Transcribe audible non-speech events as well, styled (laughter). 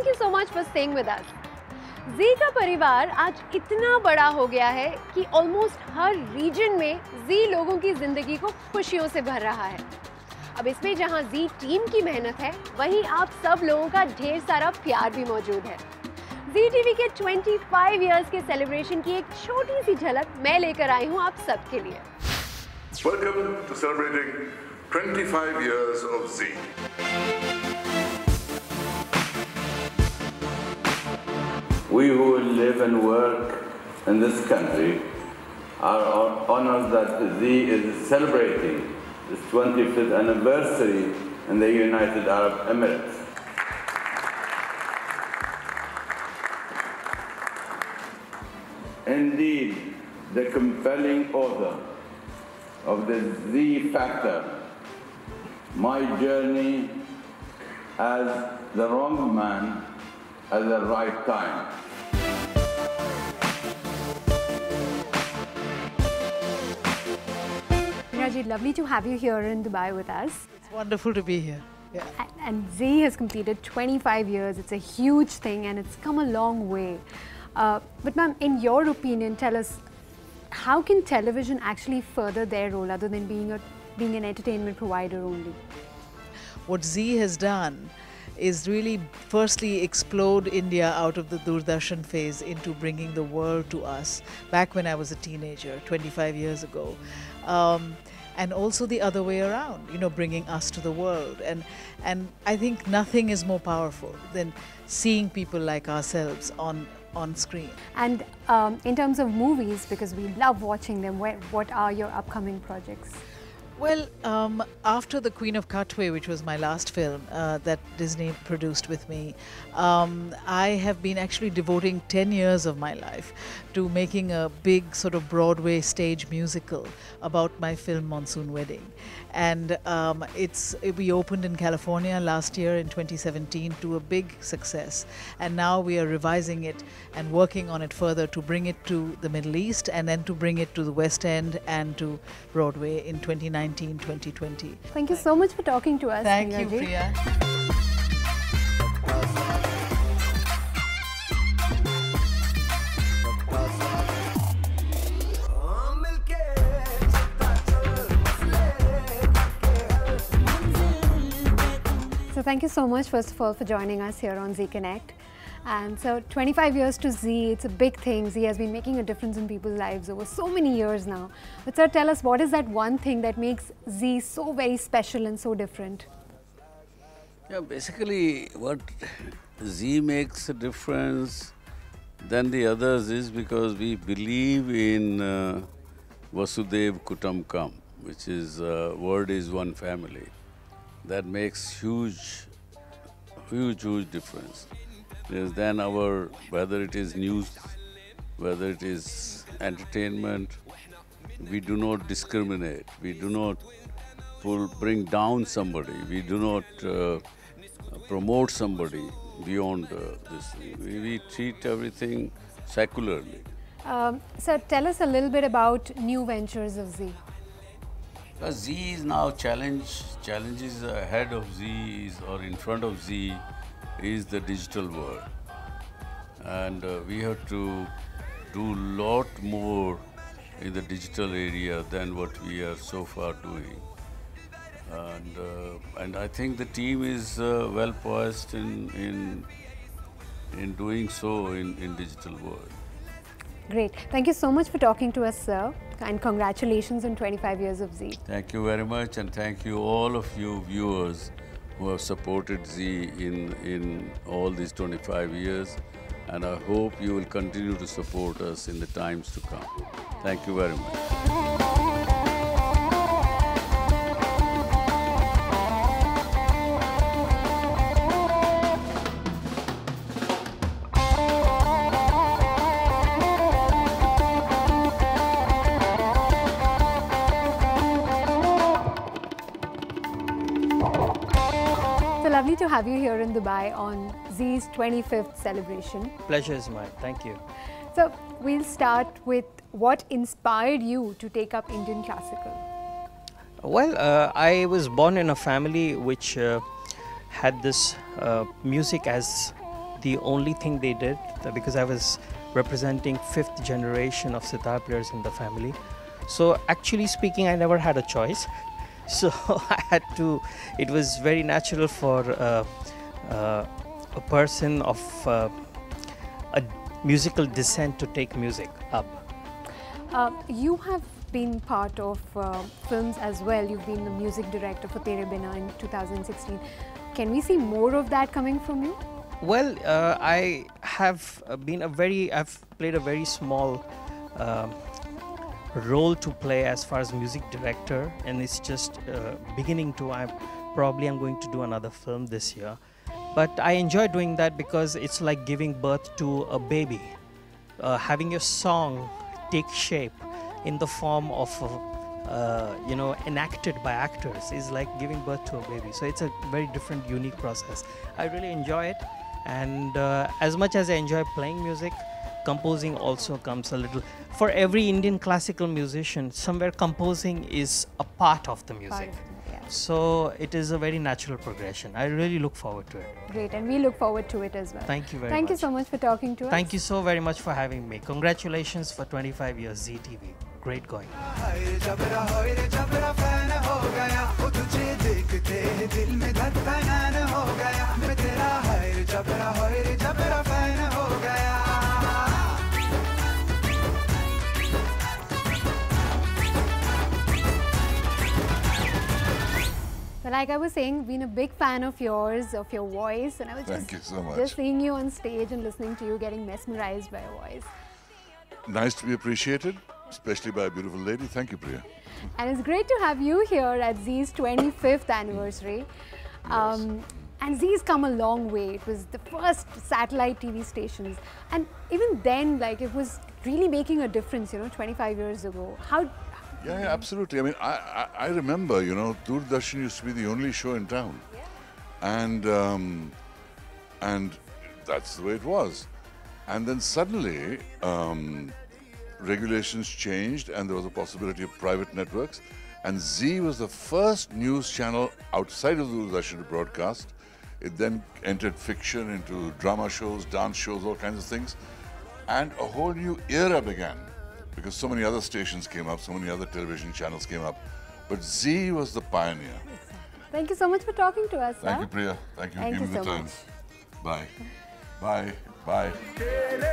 Thank you so much for staying with us. जी का परिवार आज इतना बड़ा हो गया है कि ऑलमोस्ट हर रीजन में जी लोगों की ज़िंदगी को खुशियों से भर रहा है अब इसमें जहाँ जी टीम की मेहनत है, वहीं आप सब लोगों का ढेर सारा प्यार भी मौजूद है जी टीवी के 25 इयर्स के सेलिब्रेशन की एक छोटी सी झलक मैं लेकर आई हूँ आप सबके लिए Welcome to celebrating 25 years of Z. We who live and work in this country are honored that Zee is celebrating its 25th anniversary in the United Arab Emirates. Indeed, the compelling author of the Z Factor, my journey as the wrong man at the right time. Raji, lovely to have you here in Dubai with us. It's wonderful to be here. Yeah. And- And Zee has completed 25 years. It's a huge thing and it's come a long way. Uh, but, ma'am, in your opinion, tell us how can television actually further their role other than being, a, being an entertainment provider only? What Zee has done is really firstly explode India out of the Doordarshan phase into bringing the world to us back when I was a teenager, 25 years ago. Um, and also the other way around, you know, bringing us to the world. And, and I think nothing is more powerful than seeing people like ourselves on, on screen. And um, in terms of movies, because we love watching them, what are your upcoming projects? Well, um, after The Queen of Katwe, which was my last film uh, that Disney produced with me, um, I have been actually devoting 10 years of my life to making a big sort of Broadway stage musical about my film Monsoon Wedding. And um, it's we opened in California last year in 2017 to a big success. And now we are revising it and working on it further to bring it to the Middle East and then to bring it to the West End and to Broadway in 2019 2020. Thank you so much for talking to us. Thank you, Priya. So thank you so much, first of all, for joining us here on Zee Connect. And so 25 years to Zee, it's a big thing. Zee has been making a difference in people's lives over so many years now. But sir, tell us, what is that one thing that makes Zee so very special and so different? Yeah, basically, what Zee makes a difference than the others is because we believe in uh, Vasudev Kutumbakam, which is uh, word is one family. That makes huge, huge, huge difference. Then our whether it is news, whether it is entertainment, we do not discriminate. We do not pull, bring down somebody. We do not uh, promote somebody beyond uh, this. We, we treat everything secularly. Um, sir, tell us a little bit about new ventures of Zee. Because Zee is now challenge, challenges ahead of Zee is, or in front of Zee is the digital world. And uh, we have to do lot more in the digital area than what we are so far doing. And, uh, and I think the team is uh, well poised in, in, in doing so in, in digital world. Great. Thank you so much for talking to us, sir. And congratulations on 25 years of Zee. Thank you very much, and thank you all of you viewers who have supported Zee in, in all these 25 years. And I hope you will continue to support us in the times to come. Thank you very much. Lovely to have you here in Dubai on Zee's 25th celebration. Pleasure is mine. Thank you. So we'll start with what inspired you to take up Indian classical. Well, uh, I was born in a family which uh, had this uh, music as the only thing they did uh, because I was representing fifth generation of sitar players in the family. So actually speaking, I never had a choice. (laughs) So I had to. It was very natural for uh, uh, a person of uh, a musical descent to take music up. Uh, you have been part of uh, films as well. You've been the music director for Tere Bina in 2016. Can we see more of that coming from you? Well, uh, I have uh, been a very, I've played a very small um role to play as far as music director, and it's just uh, beginning to. I'm probably I'm going to do another film this year, but I enjoy doing that because it's like giving birth to a baby, uh, having your song take shape in the form of. Uh, you know, enacted by actors is like giving birth to a baby. So it's a very different, unique process. I really enjoy it, and uh, as much as I enjoy playing music, composing also comes a little. For every Indian classical musician, somewhere composing is a part of the music. Part yeah. So it is a very natural progression. I really look forward to it. Great, and we look forward to it as well. Thank you very much. Thank you so much for talking to us. Thank you so very much for having me. Congratulations for 25 years Zee TV. Great going. Like I was saying, been a big fan of yours, of your voice, and I was Thank just, you so much. just seeing you on stage and listening to you, getting mesmerized by your voice. Nice to be appreciated, especially by a beautiful lady. Thank you, Priya. And it's great to have you here at Zee's 25th anniversary. Um, and Zee's come a long way. It was the first satellite TV stations. And even then, like, it was really making a difference, you know, 25 years ago. How, Yeah, yeah, absolutely. I mean, I, I, I remember, you know, Doordarshan used to be the only show in town. And, um, and that's the way it was. And then suddenly, um, regulations changed and there was a possibility of private networks. And Zee was the first news channel outside of Doordarshan to broadcast. It then entered fiction into drama shows, dance shows, all kinds of things. And a whole new era began because so many other stations came up, so many other television channels came up. But Zee was the pioneer. thank you so much for talking to us. Thank sir. you, Priya. Thank you for Thank giving you me the so time. much. Bye. Bye. Bye. तेरे